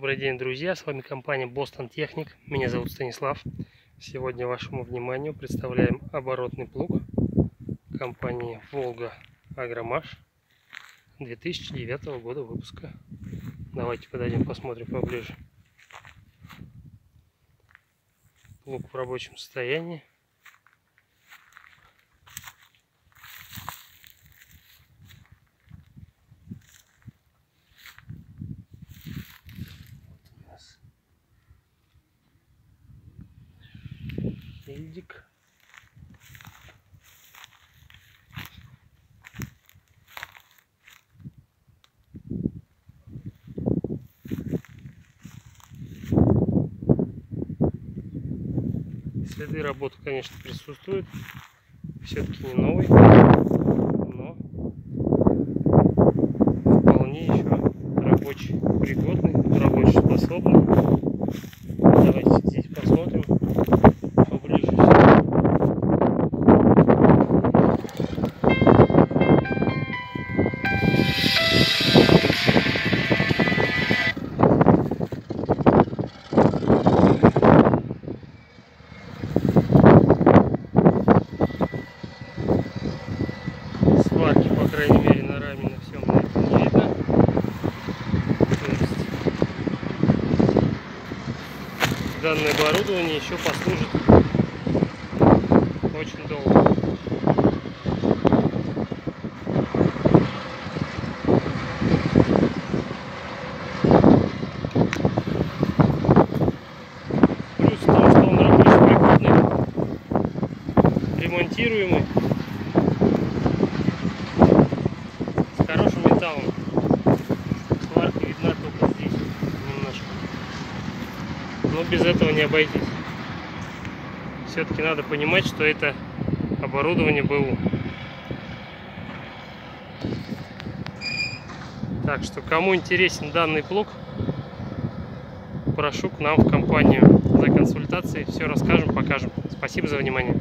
Добрый день, друзья! С вами компания Boston Technic. Меня зовут Станислав. Сегодня вашему вниманию представляем оборотный плуг компании Волга Агромаш 2009 года выпуска. Давайте подойдем, посмотрим поближе. Плуг в рабочем состоянии. Эдик. Следы работы, конечно, присутствуют. Все-таки не новый, но вполне еще рабочий, пригодный, рабочий способный. Сварки, по крайней мере, на раме на всем на этом не видно. То есть данное оборудование еще послужит очень долго. Плюс он рабочий пригодный, ремонтируемый. Но без этого не обойтись. Все-таки надо понимать, что это оборудование БУ. Так что, кому интересен данный плуг, прошу к нам в компанию за консультацией. Все расскажем, покажем. Спасибо за внимание.